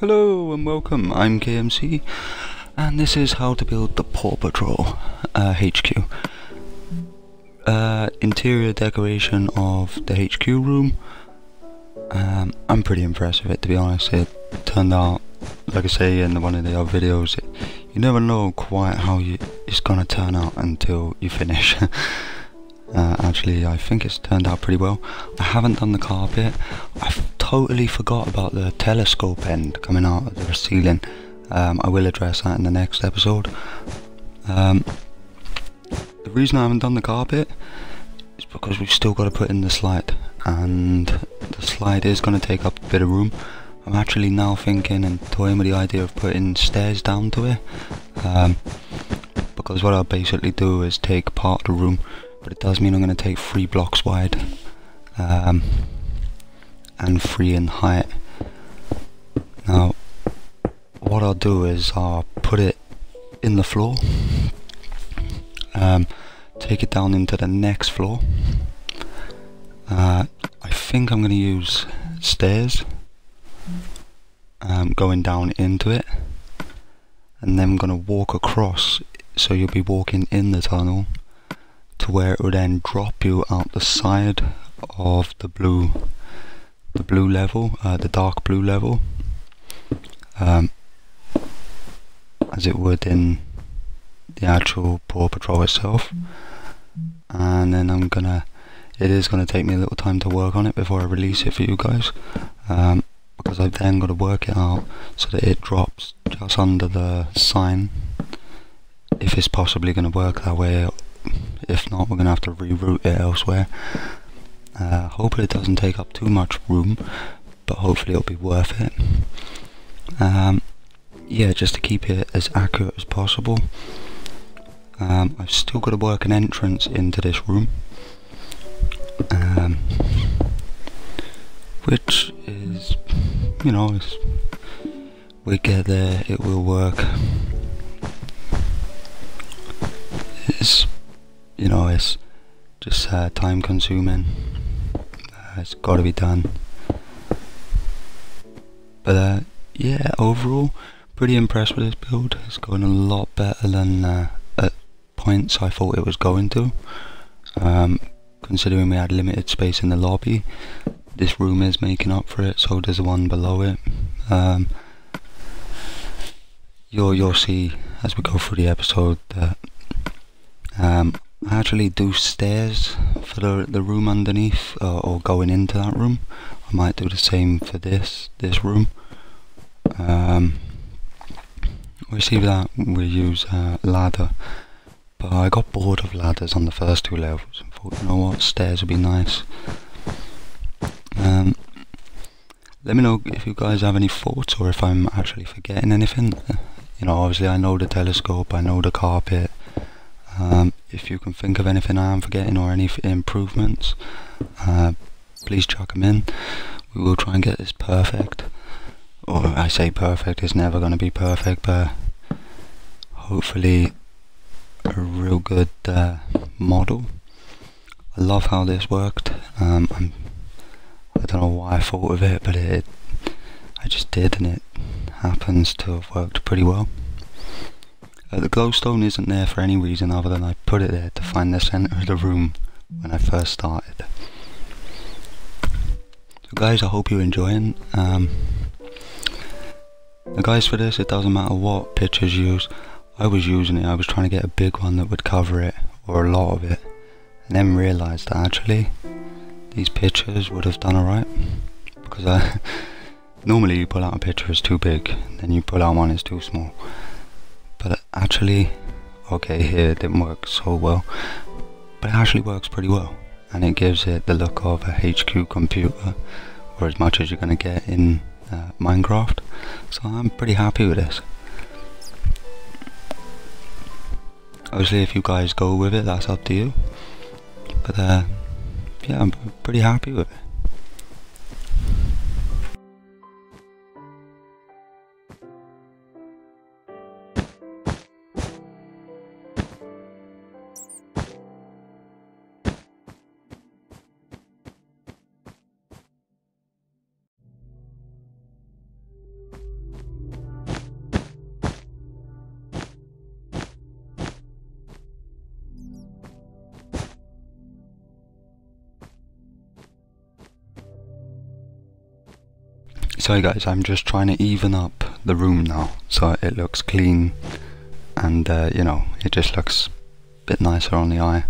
Hello and welcome, I'm KMC and this is how to build the Paw Patrol uh, HQ. Uh, interior decoration of the HQ room. Um, I'm pretty impressed with it to be honest, it turned out, like I say in one of the other videos, it, you never know quite how you, it's gonna turn out until you finish. Uh, actually, I think it's turned out pretty well. I haven't done the carpet. I've totally forgot about the telescope end coming out of the ceiling. Um, I will address that in the next episode. Um, the reason I haven't done the carpet is because we've still got to put in the slide, and the slide is going to take up a bit of room. I'm actually now thinking and toying with the idea of putting stairs down to it. Um, because what I'll basically do is take part of the room but it does mean I'm going to take three blocks wide um, and three in height. Now, what I'll do is I'll put it in the floor, um, take it down into the next floor. Uh, I think I'm going to use stairs um, going down into it and then I'm going to walk across so you'll be walking in the tunnel to where it will then drop you out the side of the blue the blue level, uh, the dark blue level um, as it would in the actual Paw Patrol itself. And then I'm gonna it is gonna take me a little time to work on it before I release it for you guys um, because I've then got to work it out so that it drops just under the sign if it's possibly going to work that way if not, we're going to have to reroute it elsewhere. Uh, hopefully it doesn't take up too much room, but hopefully it'll be worth it. Um, yeah, just to keep it as accurate as possible. Um, I've still got to work an entrance into this room. Um, which is, you know, we get there, it will work. It's you know, it's just uh, time consuming. Uh, it's got to be done. But uh, yeah, overall, pretty impressed with this build. It's going a lot better than uh, at points I thought it was going to. Um, considering we had limited space in the lobby, this room is making up for it. So does the one below it. Um, you'll you'll see as we go through the episode that um, I actually do stairs for the, the room underneath uh, or going into that room. I might do the same for this this room. Um, we see that we use a ladder, but I got bored of ladders on the first two levels and thought, you know what, stairs would be nice. Um, let me know if you guys have any thoughts or if I'm actually forgetting anything. You know, obviously I know the telescope, I know the carpet, um, if you can think of anything I am forgetting or any improvements, uh, please chuck them in. We will try and get this perfect. Or I say perfect, it's never going to be perfect, but hopefully a real good uh, model. I love how this worked. Um, I'm, I do not know why I thought of it, but it, I just did, and it happens to have worked pretty well. Uh, the glowstone isn't there for any reason other than I put it there to find the centre of the room when I first started. So guys, I hope you're enjoying. Um, the guys for this, it doesn't matter what pictures you use. I was using it, I was trying to get a big one that would cover it, or a lot of it, and then realised that actually these pictures would have done alright. Because I normally you pull out a picture it's too big, then you pull out one it's too small actually okay here it didn't work so well but it actually works pretty well and it gives it the look of a HQ computer or as much as you're going to get in uh, Minecraft so I'm pretty happy with this. Obviously if you guys go with it that's up to you but uh, yeah I'm pretty happy with it Sorry guys, I'm just trying to even up the room now so it looks clean and uh, you know, it just looks a bit nicer on the eye.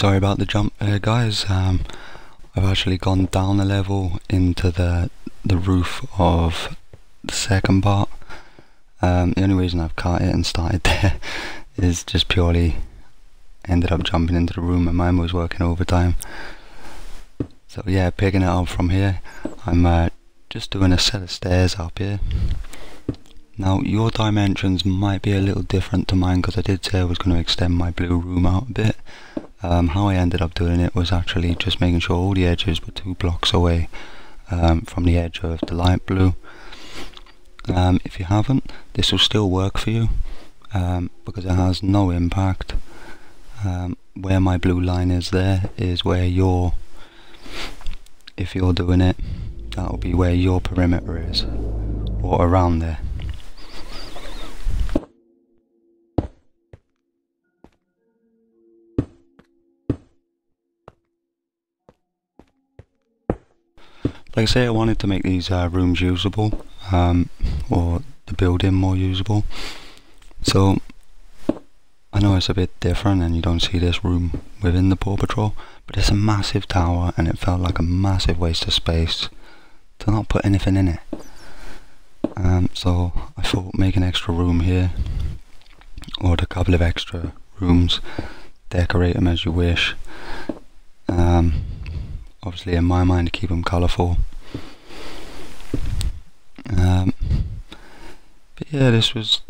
Sorry about the jump uh, guys, um, I've actually gone down a level into the the roof of the second part. Um, the only reason I've cut it and started there is just purely ended up jumping into the room and mine was working overtime. So yeah, picking it up from here, I'm uh, just doing a set of stairs up here. Now your dimensions might be a little different to mine because I did say I was going to extend my blue room out a bit. Um, how I ended up doing it was actually just making sure all the edges were two blocks away um, from the edge of the light blue. Um, if you haven't, this will still work for you um, because it has no impact. Um, where my blue line is there is where your, if you're doing it, that will be where your perimeter is, or around there. Like I say, I wanted to make these uh, rooms usable, um, or the building more usable. So, I know it's a bit different and you don't see this room within the Paw Patrol, but it's a massive tower and it felt like a massive waste of space to not put anything in it. Um, so I thought make an extra room here, or a couple of extra rooms, decorate them as you wish. Um, obviously in my mind to keep them colourful. Um, but yeah, this was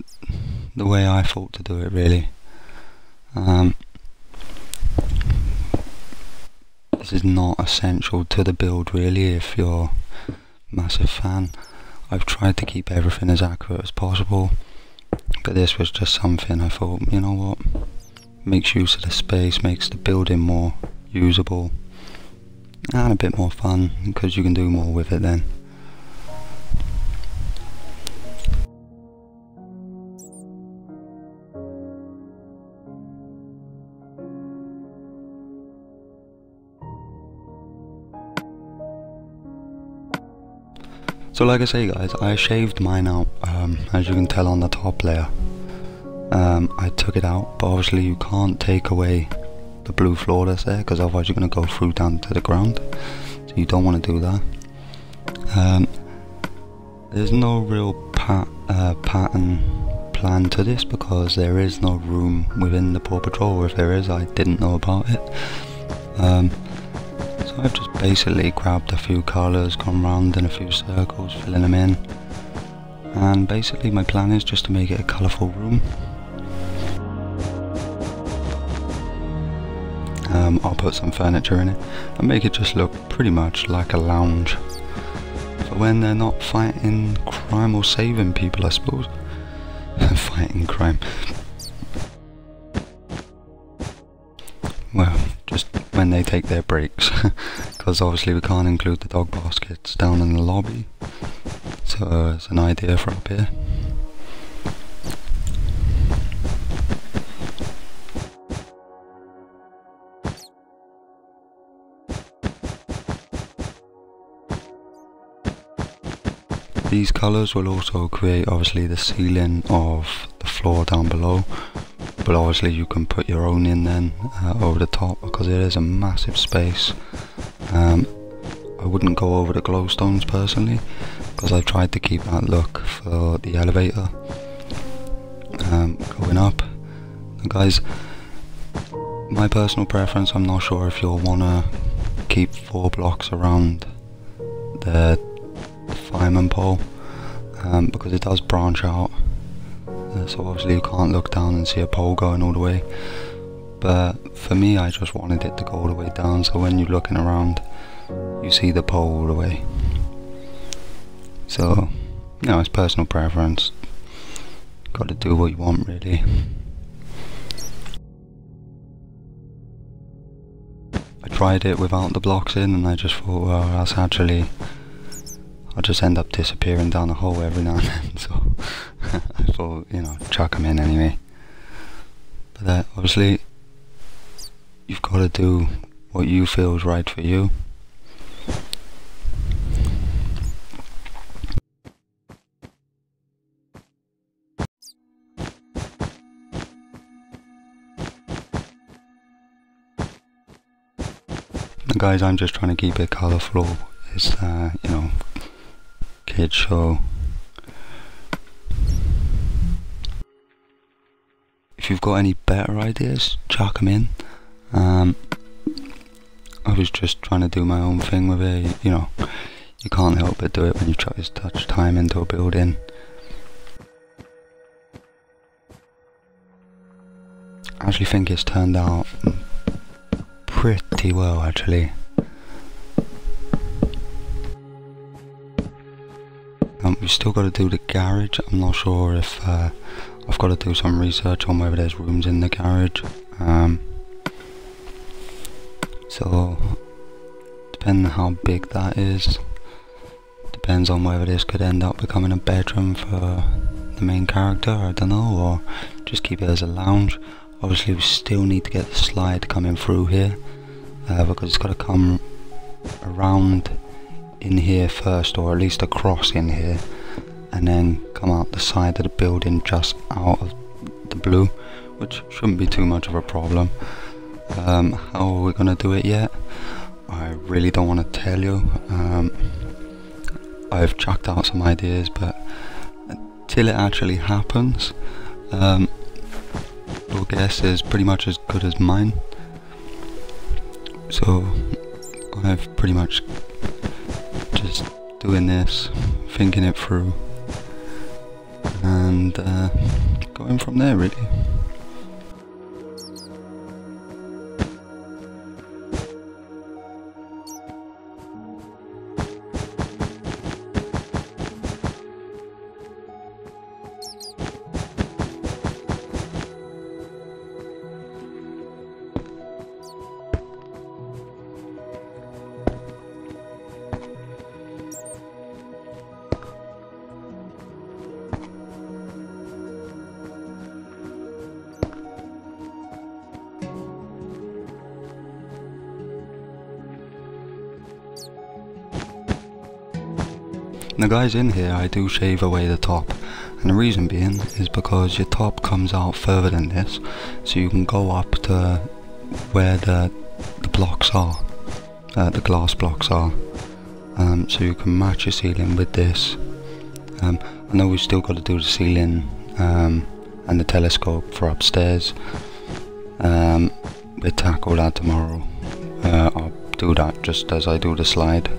the way I thought to do it really. Um, this is not essential to the build really if you're a massive fan. I've tried to keep everything as accurate as possible, but this was just something I thought, you know what, makes use of the space, makes the building more usable and a bit more fun because you can do more with it then. So like I say guys, I shaved mine out, um, as you can tell on the top layer. Um, I took it out, but obviously you can't take away the blue floor that's there because otherwise you're going to go through down to the ground. So you don't want to do that. Um, there's no real pat, uh, pattern plan to this because there is no room within the Paw Patrol or if there is I didn't know about it. Um, so I've just basically grabbed a few colours, gone round in a few circles, filling them in. And basically my plan is just to make it a colourful room um, I'll put some furniture in it and make it just look pretty much like a lounge. For when they're not fighting crime or saving people I suppose. Fighting crime. Well just when they take their breaks. Because obviously we can't include the dog baskets down in the lobby. So uh, it's an idea for up here These colours will also create obviously the ceiling of the floor down below but obviously you can put your own in then uh, over the top because it is a massive space. Um, I wouldn't go over the glowstones personally because I tried to keep that look for the elevator um, going up. And guys, my personal preference, I'm not sure if you'll want to keep four blocks around the fireman pole um, because it does branch out. Uh, so obviously you can't look down and see a pole going all the way. But for me I just wanted it to go all the way down. So when you're looking around you see the pole all the way. So you know it's personal preference. Got to do what you want really. I tried it without the blocks in and I just thought well that's actually I'll just end up disappearing down the hole every now and then, so I thought, you know, chuck them in anyway. But uh, obviously, you've got to do what you feel is right for you. guys, I'm just trying to keep it colourful. It's, uh, you know, kid show. If you've got any better ideas, chuck them in. Um, I was just trying to do my own thing with it, you know. You can't help but do it when you try to touch time into a building. I actually think it's turned out pretty well actually. Um, we've still got to do the garage. I'm not sure if uh, I've got to do some research on whether there's rooms in the garage. Um, so, depending on how big that is, depends on whether this could end up becoming a bedroom for the main character, I don't know, or just keep it as a lounge. Obviously we still need to get the slide coming through here, uh, because it's got to come around in here first or at least across in here and then come out the side of the building just out of the blue which shouldn't be too much of a problem. Um, how are we gonna do it yet? I really don't want to tell you. Um, I've chucked out some ideas but until it actually happens um, your guess is pretty much as good as mine. So I've pretty much doing this, thinking it through, and uh, going from there really. Now guys in here I do shave away the top and the reason being is because your top comes out further than this so you can go up to where the, the blocks are, uh, the glass blocks are um, so you can match your ceiling with this. Um, I know we've still got to do the ceiling um, and the telescope for upstairs. Um, we'll tackle that tomorrow. Uh, I'll do that just as I do the slide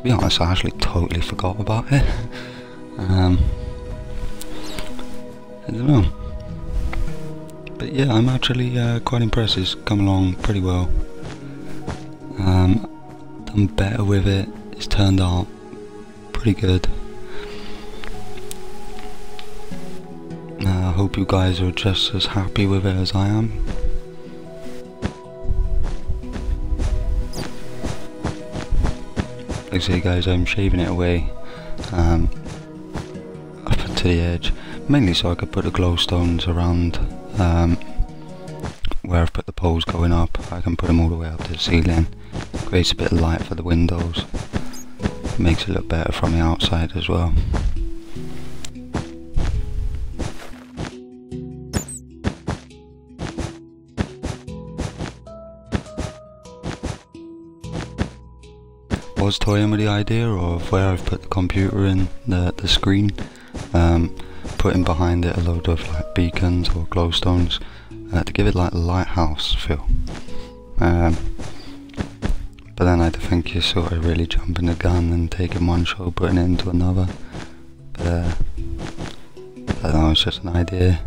to be honest, I actually totally forgot about it. Um, I don't know. but yeah, I'm actually uh, quite impressed. It's come along pretty well. Um, done better with it. It's turned out pretty good. Uh, I hope you guys are just as happy with it as I am. Say guys, I'm shaving it away um, up to the edge, mainly so I could put the glowstones around um, where I've put the poles going up. I can put them all the way up to the ceiling, creates a bit of light for the windows, makes it look better from the outside as well. Was toying with the idea of where I've put the computer in the, the screen, um, putting behind it a load of like beacons or glowstones uh, to give it like a lighthouse feel. Um, but then I think you're sort of really jumping the gun and taking one show, putting it into another. But uh, I know, it's just an idea.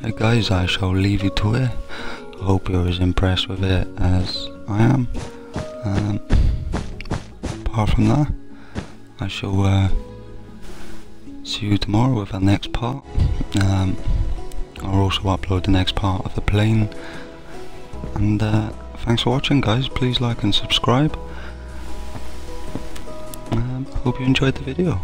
Hey guys, I shall leave you to it hope you're as impressed with it as I am. Um, apart from that, I shall uh, see you tomorrow with our next part. Um, I'll also upload the next part of the plane. And uh, thanks for watching guys, please like and subscribe. Um, hope you enjoyed the video.